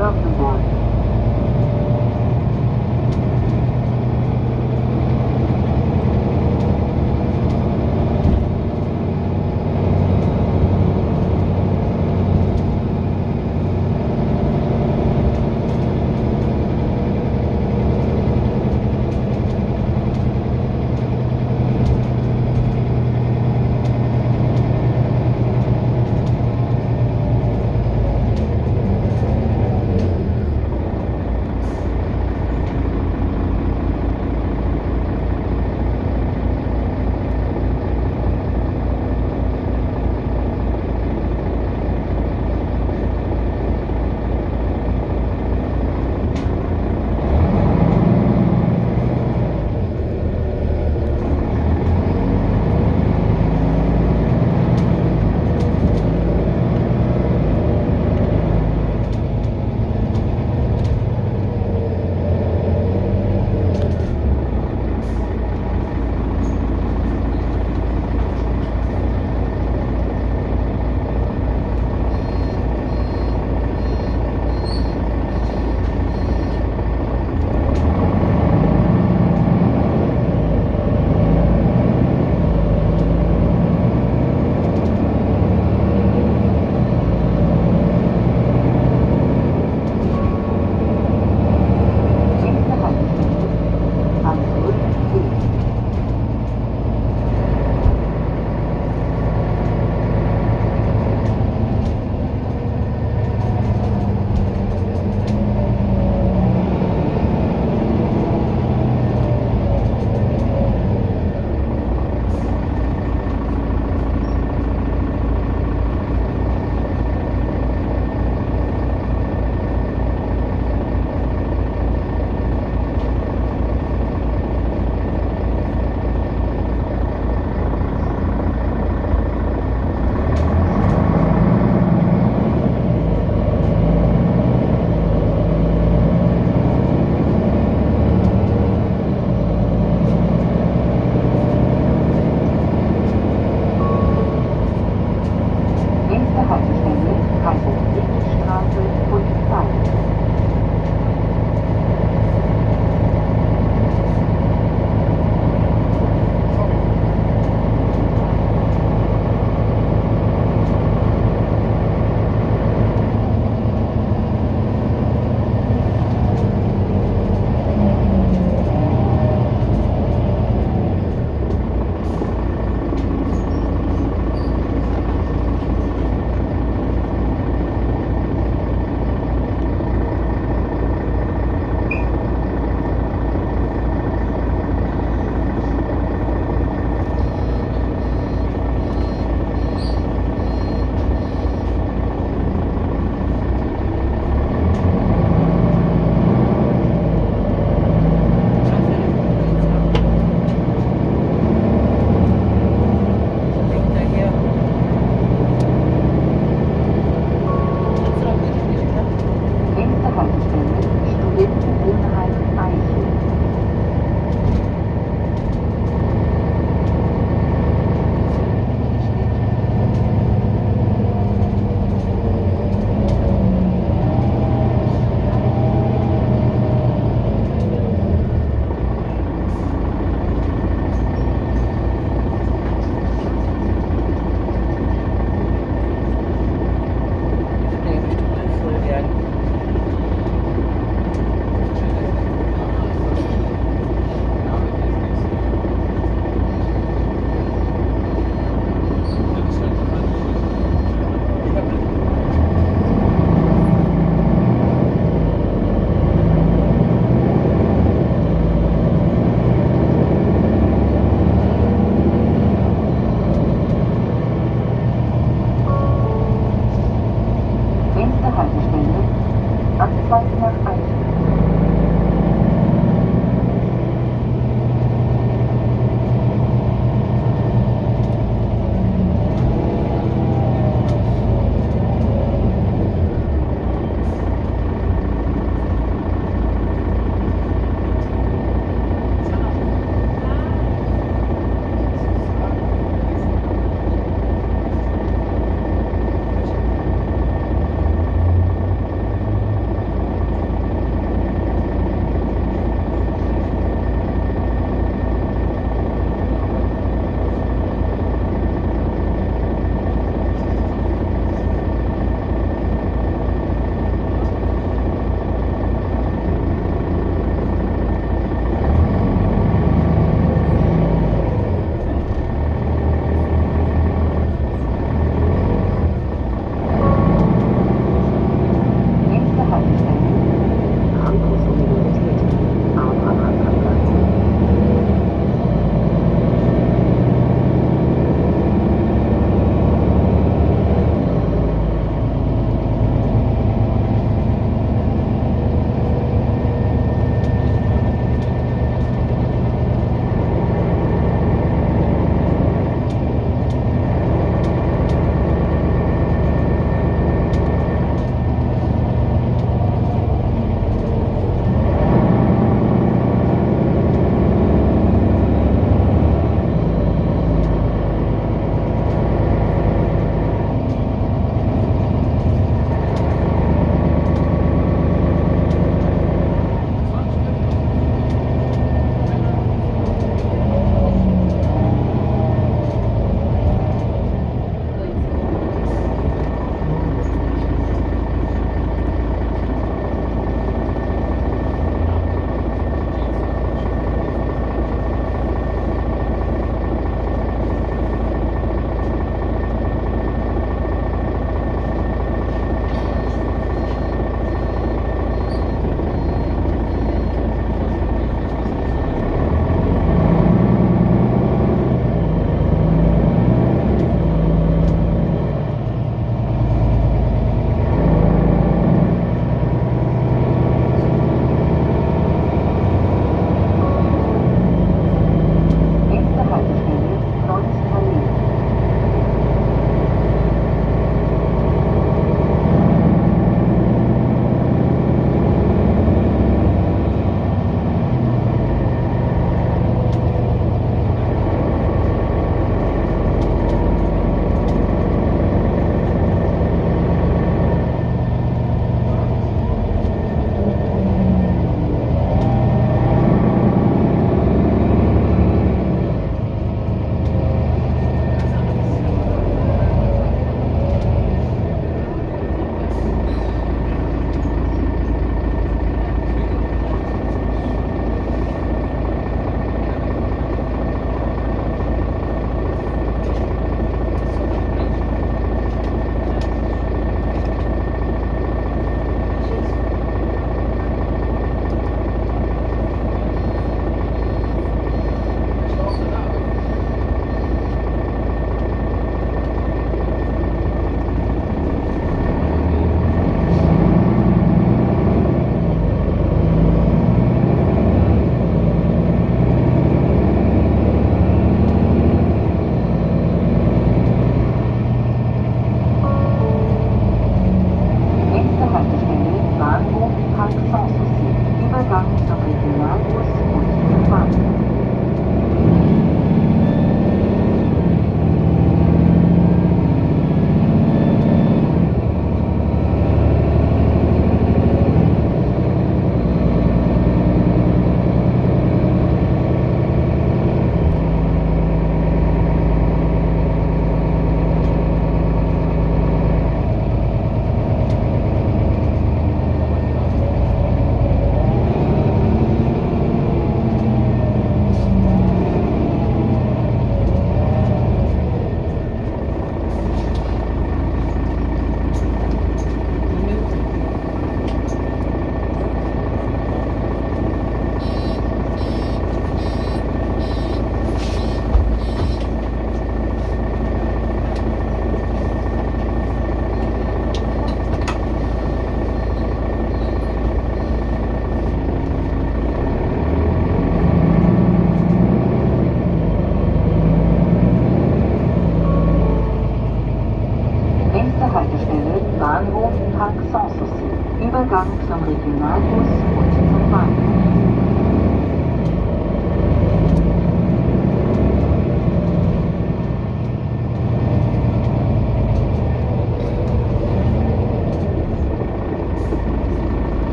Luxembourg.